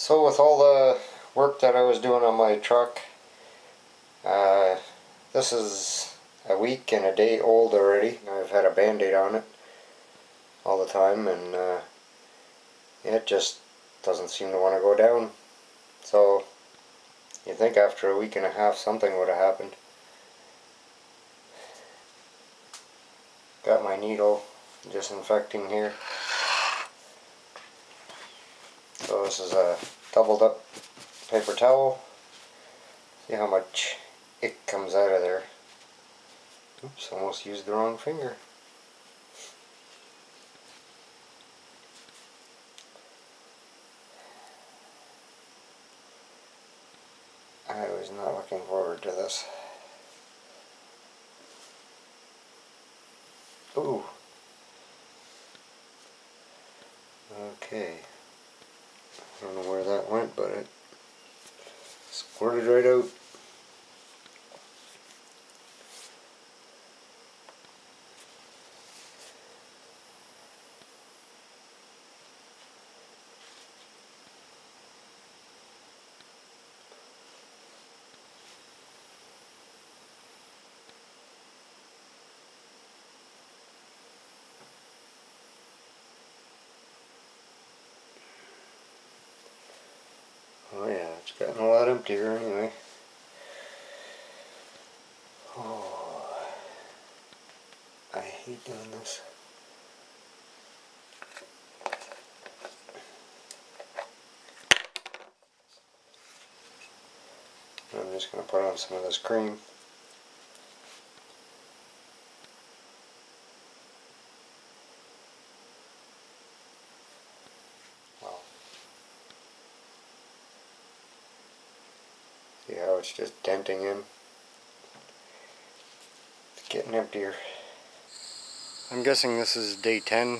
So with all the work that I was doing on my truck, uh, this is a week and a day old already. I've had a band-aid on it all the time and uh, it just doesn't seem to want to go down. So you think after a week and a half something would have happened. Got my needle disinfecting here. This is a doubled up paper towel. See how much it comes out of there. Oops, almost used the wrong finger. I was not looking forward to this. Ooh. Okay. I don't know where that went, but it squirted right out. Oh yeah, it's getting a lot emptier anyway. Oh, I hate doing this. I'm just going to put on some of this cream. See how it's just denting in? It's getting emptier. I'm guessing this is day 10